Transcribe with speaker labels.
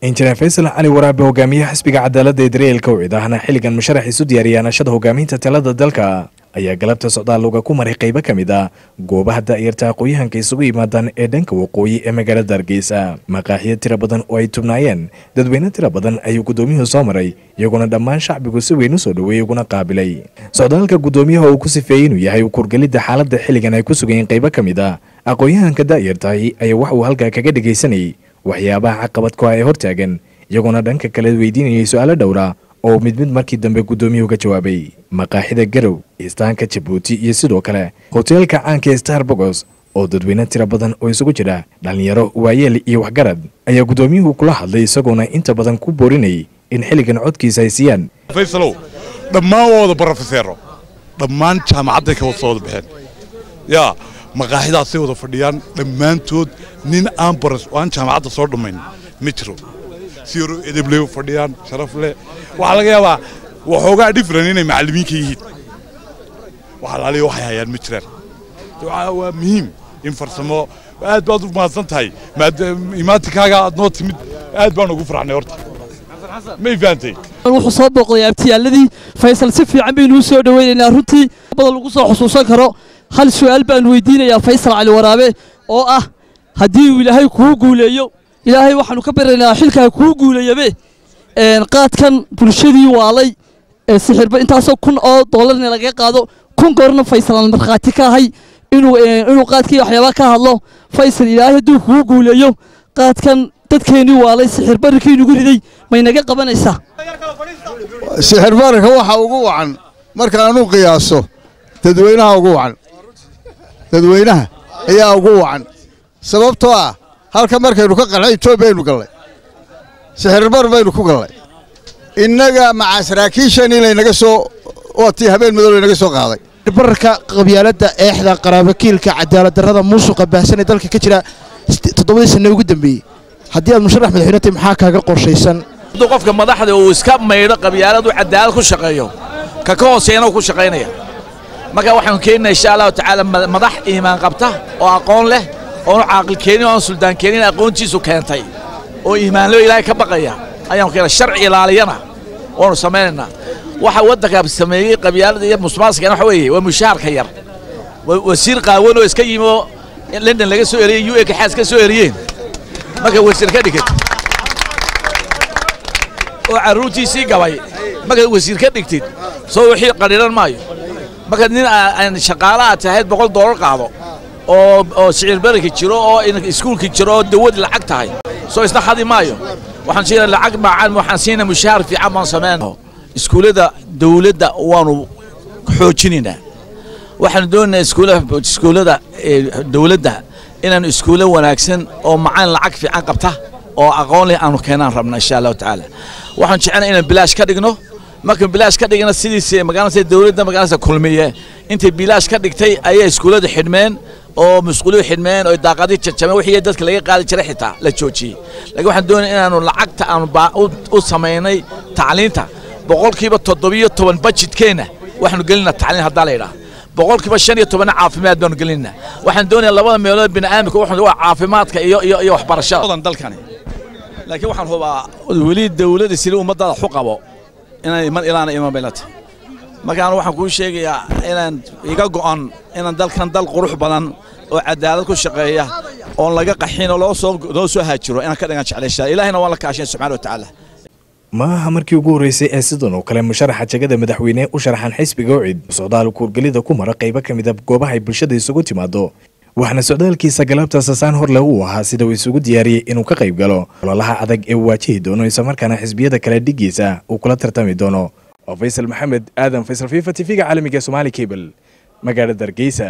Speaker 1: injineer faysal cali waraabe hogaamiyaha xisbiga cadaaladda ee dareelka wicid ahna xilligan musharax isu diyaariyay anashada hogaaminta talada dalka ayaa galabta socdaal luga ku maray qaybo ka mid a goobaha daa'irta aqooyahanka isugu yimaadaan ee dhanka waqooyi ee magaalada hargeysa maqaaxiyo tiro badan oo ay tubnaayeen dadweyne tiro badan ayuu guddoomiyuhu soo maray iyaguna dhammaan shacbigu si weyn u soo dhoweeyey uguna qaabilay. Socdaalka guddoomiyaha uu ku sifeeyey inuu yahay u kurgelidda xaaladda xilligan ay ku sugayeen qaybo ka mid a aqoon-yahanka daa'irtahi ayaa wax uu halkaa kaga dhegaysanayay waxyaabaha caqabadku ah ee hortaagan iyaguna dhanka kale weydiinayay su'aalo dhowra oo mid mid markii dambe guddoomiyuhu ka jawaabay. Maqaaxida garow istaanka jabuuti iyo sidoo kale hoteelka caanka star bogos oo dadweyne tiro badan oo isugu jira dhallinyaro waayeel iyo waxgarad ayaa guddoomiyuhu kula hadlay isagoona inta badan ku boorinayay in xilligan codkiisa ay siiyaan.
Speaker 2: Faysalow dhammaan wada barofeseero dhammaan jaamacadday ka wada soo wada baxeen yaa maqaaxidaasay wada fadhiyaan dhammaantood nin aan baras oo aan jaamacadda soo dhammayn ma jiro siyaro edebley u fadhiyaan sharaf leh waxaa laga yaabaa waxoogaa dhifran inay macallimiinka yihiin wax alaaliya waxay hayaan ma jiraan waa muhiim in farsamo aad baad u mahadsan tahay imaatikaaga aad noo timid aad baan ugu farxnay horta may fahantay
Speaker 3: wuxuu soo booqday abtiyaaladii faysal si fiican baynuu soo dhowaynaynaa runtii badan lagu soo xusuusan karo hal su'aal baan weydiinayaa faysal cali waraabe oo ah haddii uu ilaahay kuu guuleeyo ilaahay waxaanu ka baryaynaa xilkaa kuu guuleeyabe qaadkan bulshadii waalay ee sixirba intaasoo kun oo doolarna laga qaado kun goorna faysalaan markhaati ka ahay inuu qaadkii waxyaaba ka hadlo faysal ilaahay hadduu kuu guuleeyo qaadkan dadkeennii waalay sixir bararkii nugu riday may naga qabanaysaa.
Speaker 4: Sixir bararka waxa ugu wacan markaanu qiyaaso dadweynaha ugu wacan dadweynaha ayaa ugu wacan. Sababtoo ah halka markaynu ka qalnay etoobiyaaynu gallay sixirbar baynu ku gallay innaga macaa saraakiishan inaynaga soo waatii habeen madow laynaga soo qaaday.
Speaker 5: Bararka qabyaaladda eexda qaraabakiilka cadaaladdarrada muusuqa baahsan ee dalka ka jira toddobadii sanne ugu dambeeyey. Haddii aad musharax madaxweyne tahay maxaa kaaga qorshaysan?
Speaker 6: Hadduu qofka madaxda uu iska maydho qabyaaladu cadaalad ku shaqeeyo ka ka hooseeyana uu ku shaqaynaya marka waxaanu keeninaa insha allahu tacaala madax iimaan qabta oo aqoon leh oonu caaqil keenin oo aan suldaan keenin aqoontiisu keentay. Oo iimaanlo ilaahay ka baqaya ayaanu keenay sharci ilaaliyana waanu samaynaynaa waxa waddanka sameeyey qabyaalada iyo musmaaskan waxa weeye waa mushaharka yar. Wasiir qaawan oo iska yimi oo london laga soo eriyey u e kaxaas ka soo eriyeen. Marka wasiir ka dhigtay. Oo carruurtiisii gabay. Markaad wasiir ka dhigtid soo wixii qadhiran maayo markaad nin aan shaqaale aad tahayd boqol doolar qaado. Oo oo sicir bararka jiro oo iskuulka jiro oo dawad lacag tahay. Soo isna xadi maayo. Waxaan siinaa lacag macaan waxaan siinaa mushaar fiican baan sameynaa iskuullada dawladda waanu xoojinaynaa waxaanu doonaynaa iskuullada iskuullada dawladda inaanu iskuulo wanaagsan oo macaan lacag fiican qabta oo aqoon leh aanu keenaan rabna insha allahu tacaala. Waxaan jecelnaa inaan bilaash ka dhigno markaan bilaash ka dhigna sidiisii magaalada dawladda magaalada kulmiye. Intay bilaash ka dhigtay ayaa iskuullada xidhmeen oo musquuluhu xidhmeen oo daaqadii jajabeen wixii dadka laga qaadi jiray xitaa la joojiyey. Laakiin waxaan doonaya inaanu lacagta aanu u samaynay tacliinta. Boqolkiiba toddobiyo toban bajidkeenna waxaanu gelinaa tacliin haddaa la yidhaha boqolkiiba shan iyo tobanna caafimaad baanu gelinaa. Waxaan doonayaa labada meelood bini'aadamka wuxuu waa caafimaadka iyo iyo iyo waxbarashada. Dalkani. Laakiin waxaan hubaa weli dawladda sili ummaddaada xu qabo iman ilaana la tahay markaan waxaan kuu sheegayaa inaan iga go'an inaan dalkan dal qurux badan oo cadaalad ku shaqeeya oon laga qaxin oo loo soo haajiro inaan ka dhigan jeclayshaa ilaahina waan la kaashay subxaana wa tacaala.
Speaker 1: Ma aha markii ugu horreysay ee sidan oo kale musharaxa jegada madaxweyne u sharaxan xisbiga ucid socdaal kuurgelida ku mara qaybo ka mid a goobaha ay bulshada isugu timaado waxaana socdaalkiisa galabta sasaan horle uu ahaa sida uu isugu diyaariyey inuu ka qayb galo. Ololaha adag ee uu waajihi doono islamarkaana xisbiyada kale dhigiisa uu kula tartami doono. Oo faysal maxamed aadan faysal fifa t v-ga caalamiga somaali cable. Magaalada hargeysa